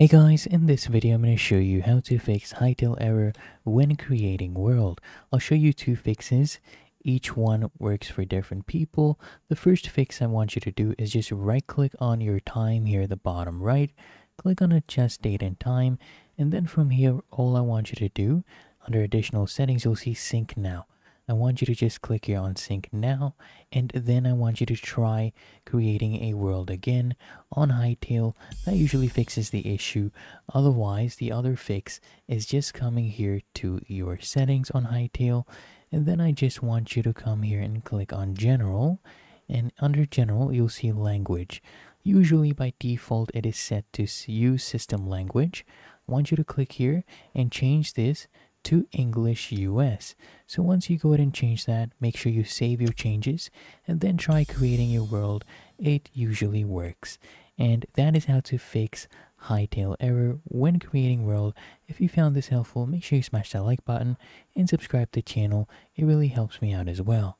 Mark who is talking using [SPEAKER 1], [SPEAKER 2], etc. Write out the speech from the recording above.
[SPEAKER 1] Hey guys, in this video I'm going to show you how to fix Hytale error when creating world. I'll show you two fixes. Each one works for different people. The first fix I want you to do is just right click on your time here at the bottom right. Click on adjust date and time. And then from here, all I want you to do, under additional settings, you'll see sync now. I want you to just click here on sync now and then I want you to try creating a world again on Hytale. That usually fixes the issue. Otherwise, the other fix is just coming here to your settings on Hytale and then I just want you to come here and click on general and under general you'll see language. Usually by default it is set to use system language. I want you to click here and change this to English US. So once you go ahead and change that, make sure you save your changes and then try creating your world. It usually works. And that is how to fix Hytale error when creating world. If you found this helpful, make sure you smash that like button and subscribe to the channel. It really helps me out as well.